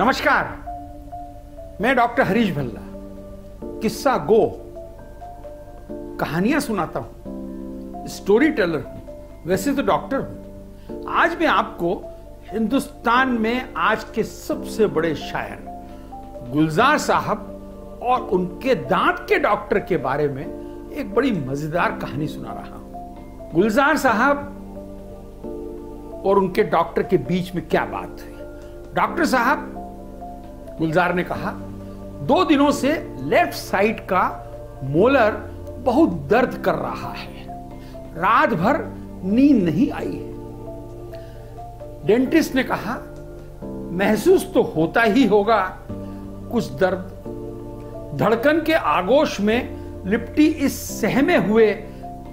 नमस्कार। मैं डॉक्टर हरीश भल्ला। किस्सा गो। कहानियाँ सुनाता हूँ। स्टोरी टेलर हूँ। वैसे तो डॉक्टर हूँ। आज मैं आपको हिंदुस्तान में आज के सबसे बड़े शायर, गुलजार साहब और उनके दांत के डॉक्टर के बारे में एक बड़ी मज़ेदार कहानी सुना रहा हूँ। गुलजार साहब और उनके डॉक्टर के बीच में क्या बात हुई? डॉक्टर साहब गुलजार ने कहा, दो दिनों से लेफ़्ट साइड का मोलर बहुत दर्द कर रहा है। रात भर नींद नहीं आई है। डेंटिस्ट ने कहा, महसूस तो होता ही होगा, कुछ दर्द। धड़कन के आगोश में लिपटी इस सहमे हुए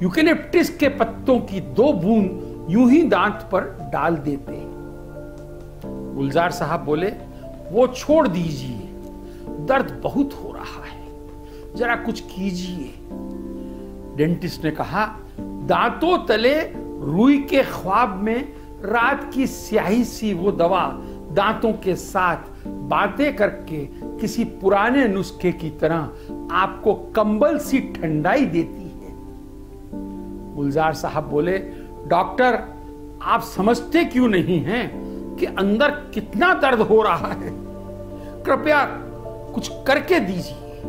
यूकेलिप्टिस के पत्तों की दो बूंद यूँ ही दांत पर डाल देते गुलजार साहब बोले वो छोड़ दीजिए। दर्द बहुत हो रहा है। जरा कुछ कीजिए। डेंटिस्ट ने कहा, दांतों तले रुई के ख्वाब में रात की स्याही सी वो दवा दांतों के साथ बातें करके किसी पुराने नुस्खे की तरह आपको कंबल सी ठंडाई देती है। गुलजार साहब बोले, डॉक्टर, आप समझते क्यों नहीं हैं? कि अंदर कितना दर्द हो रहा है। कृपया कुछ करके दीजिए।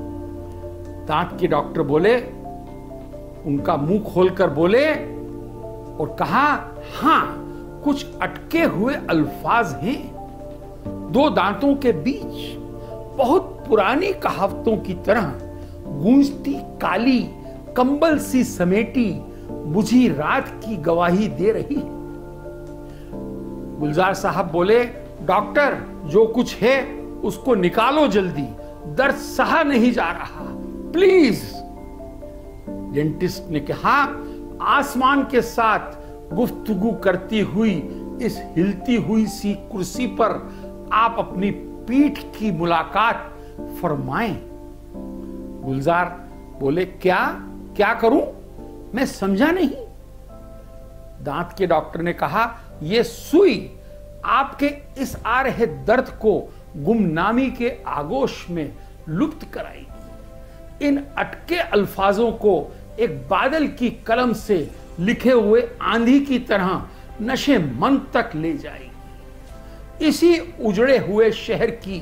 दांत के डॉक्टर बोले, उनका मुँह खोलकर बोले और कहा, हाँ, कुछ अटके हुए अल्फाज हैं। दो दांतों के बीच बहुत पुरानी कहावतों की तरह गूंजती काली, कंबल सी समेटी बुझी रात की गवाही दे रही है। गुलजार साहब बोले, डॉक्टर, जो कुछ है, उसको निकालो जल्दी। दर्द सहा नहीं जा रहा। प्लीज़। डेंटिस्ट ने कहा, आसमान के साथ गुफ्तगु करती हुई, इस हिलती हुई सी कुर्सी पर आप अपनी पीठ की मुलाकात फरमाएँ। गुलजार बोले, क्या? क्या करूँ? मैं समझा नहीं। दांत के डॉक्टर ने कहा यह सुई आपके इस आ रहे दर्द को गुमनामी के आगोश में लुप्त कराएगी। इन अटके अल्फाजों को एक बादल की कलम से लिखे हुए आंधी की तरह नशे मन तक ले जाएगी। इसी उजड़े हुए शहर की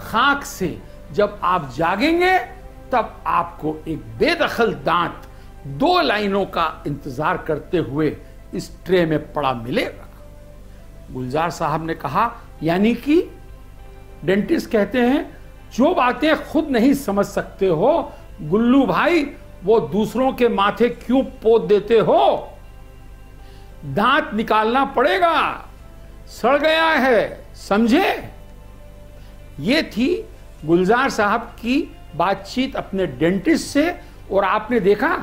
खाक से जब आप जागेंगे, तब आपको एक बेदखल दांत दो लाइनों का इंतज़ार करते हुए इस ट्रे में पड़ा मिलेगा। गुलजार साहब ने कहा, यानी कि डेंटिस्ट कहते हैं, जो बातें खुद नहीं समझ सकते हो, गुल्लू भाई, वो दूसरों के माथे क्यों पोत देते हो? दांत निकालना पड़ेगा। सड़ गया है, समझे? ये थी गुलजार साहब की बातचीत अपने डेंटिस्ट से, और आपने देखा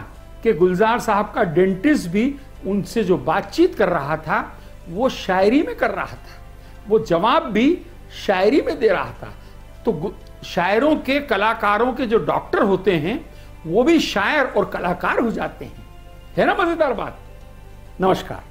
कि गुलजार साहब का डेंटिस्ट भी उनसे जो बातचीत कर रहा था वो शायरी में कर रहा था, वो जवाब भी शायरी में दे रहा था। तो शायरों के, कलाकारों के जो डॉक्टर होते हैं, वो भी शायर और कलाकार हो जाते हैं। है ना मज़ेदार बात? नमस्कार।